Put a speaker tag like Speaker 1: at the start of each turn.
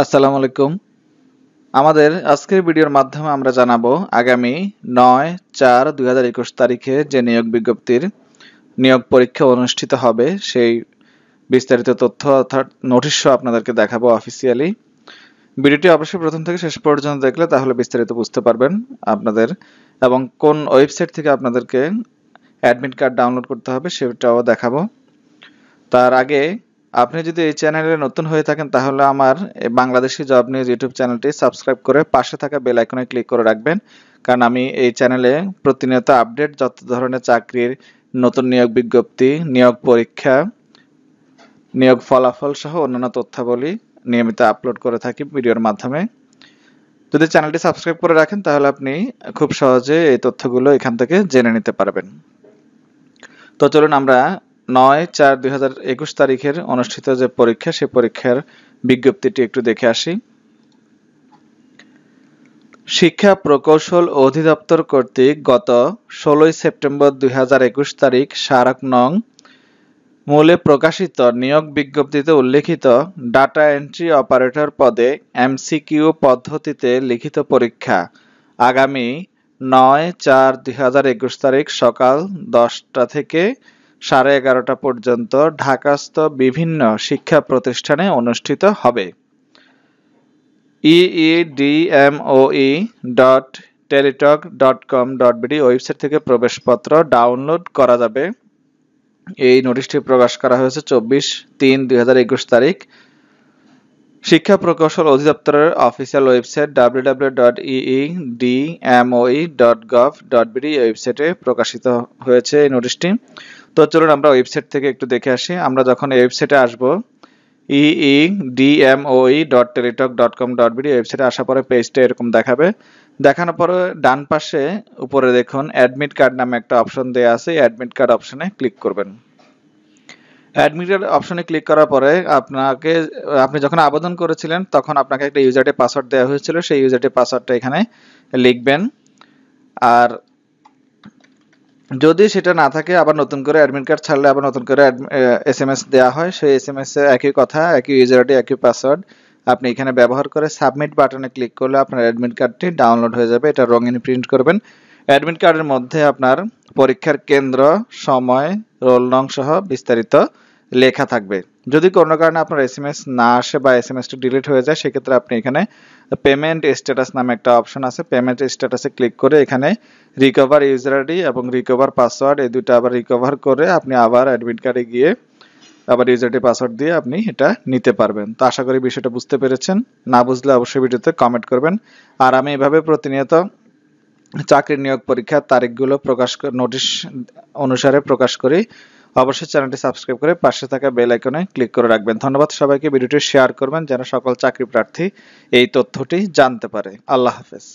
Speaker 1: আসসালামু আলাইকুম। আমাদের আজকের ভিডিওর মাধ্যমে আমরা জানাব আগামী নয় চার দুই তারিখে যে নিয়োগ বিজ্ঞপ্তির নিয়োগ পরীক্ষা অনুষ্ঠিত হবে, সেই বিস্তারিত তথ্য অর্থাৎ নোটিশও আপনাদেরকে দেখাবো অফিসিয়ালি ভিডিওটি অবশ্যই প্রথম থেকে শেষ পর্যন্ত দেখলে তাহলে বিস্তারিত বুঝতে পারবেন আপনাদের, এবং কোন ওয়েবসাইট থেকে আপনাদেরকে অ্যাডমিট কার্ড ডাউনলোড করতে হবে সেটাও দেখাবো। তার আগে আপনি যদি এই চ্যানেলে নতুন হয়ে থাকেন, তাহলে আমার বাংলাদেশি জব নিউজ ইউটিউব চ্যানেলটি সাবস্ক্রাইব করে পাশে থাকা বেল আইকনে ক্লিক করে রাখবেন। কারণ আমি এই চ্যানেলে প্রতিনিয়ত আপডেট যত ধরনের চাকরির নতুন নিয়োগ বিজ্ঞপ্তি, নিয়োগ পরীক্ষা, নিয়োগ ফলাফল সহ অন্যান্য তথ্যাবলী নিয়মিত আপলোড করে থাকি ভিডিওর মাধ্যমে। যদি চ্যানেলটি সাবস্ক্রাইব করে রাখেন, তাহলে আপনি খুব সহজে এই তথ্যগুলো এখান থেকে জেনে নিতে পারবেন। তো চলুন আমরা নয় চার দুই তারিখের অনুষ্ঠিত যে পরীক্ষা, সে পরীক্ষার বিজ্ঞপ্তিটি একটু দেখে আসি। শিক্ষা প্রকৌশল অধিদপ্তর কর্তৃক গত ষোলোই সেপ্টেম্বর দুই হাজার একুশ তারিখ সারাক নং মূলে প্রকাশিত নিয়োগ বিজ্ঞপ্তিতে উল্লেখিত ডাটা এন্ট্রি অপারেটর পদে এমসিকিউ পদ্ধতিতে লিখিত পরীক্ষা আগামী নয় চার দুই তারিখ সকাল দশটা থেকে সাড়ে এগারোটা পর্যন্ত ঢাকাস্থ বিভিন্ন শিক্ষা প্রতিষ্ঠানে অনুষ্ঠিত হবে। EEDMOE dot teletalk dot com dot BD website থেকে প্রবেশপত্র ডাউনলোড করা যাবে। এই নোটিশটি প্রকাশ করা হয়েছে চব্বিশ তিন দুই তারিখ। শিক্ষা প্রকৌশল অধিদপ্তরের অফিসিয়াল ওয়েবসাইট www.eedmoi.gov.bd বিডি ওয়েবসাইটে প্রকাশিত হয়েছে এই নোটিশটি। তো চলুন আমরা ওয়েবসাইট থেকে একটু দেখে আসি। আমরা যখন ওয়েবসাইটে আসব EEDMOE dot teletalk dot com dot BD ওয়েবসাইটে আসার পরে পেজটা এরকম দেখাবে। দেখানোর পরে ডান পাশে উপরে দেখুন অ্যাডমিট কার্ড নামে একটা অপশন দেওয়া আছে। অ্যাডমিট কার্ড অপশনে ক্লিক করবেন। অ্যাডমিট কার্ড অপশনে ক্লিক করার পরে আপনাকে, আপনি যখন আবেদন করেছিলেন, তখন আপনাকে একটা ইউজারটি পাসওয়ার্ড দেওয়া হয়েছিল। সেই ইউজারটি পাসওয়ার্ডটা এখানে লিখবেন। আর যদি সেটা না থাকে, আবার নতুন করে অ্যাডমিট কার্ড ছাড়লে আবার নতুন করে এস এম এস দেওয়া হয়। সেই এস এম এস একই কথা, একই ইউজার আইডি একই পাসওয়ার্ড আপনি এখানে ব্যবহার করে সাবমিট বাটনে ক্লিক করলে আপনার অ্যাডমিট কার্ডটি ডাউনলোড হয়ে যাবে। এটা রঙিন প্রিন্ট করবেন। অ্যাডমিট কার্ডের মধ্যে আপনার পরীক্ষার কেন্দ্র, সময় রোল নং সহ বিস্তারিত লেখা থাকবে। যদি কোনো কারণে আপনার এস না আসে বা এস এম এসটি ডিলিট হয়ে যায়, সেক্ষেত্রে আপনি এখানে পেমেন্ট স্ট্যাটাস নামে একটা অপশন আছে। পেমেন্ট স্ট্যাটাসে ক্লিক করে এখানে রিকভার ইউজার আইডি এবং রিকভার পাসওয়ার্ড এই দুটো আবার রিকভার করে আপনি আবার অ্যাডমিট কার্ডে গিয়ে আবার ইউজারটি পাসওয়ার্ড দিয়ে আপনি এটা নিতে পারবেন। তো আশা করি বিষয়টা বুঝতে পেরেছেন। না বুঝলে অবশ্যই ভিডিওতে কমেন্ট করবেন। আর আমি এভাবে প্রতিনিয়ত চাকরির নিয়োগ পরীক্ষার তারিখগুলো প্রকাশ নোটিশ অনুসারে প্রকাশ করি। অবশ্যই চ্যানেলটি সাবস্ক্রাইব করে পাশে থাকা বেল আইকনে ক্লিক করে রাখবেন। ধন্যবাদ সবাইকে। ভিডিওটি শেয়ার করবেন, যেন সকল চাকরি প্রার্থী এই তথ্যটি জানতে পারে। আল্লাহ হাফেজ।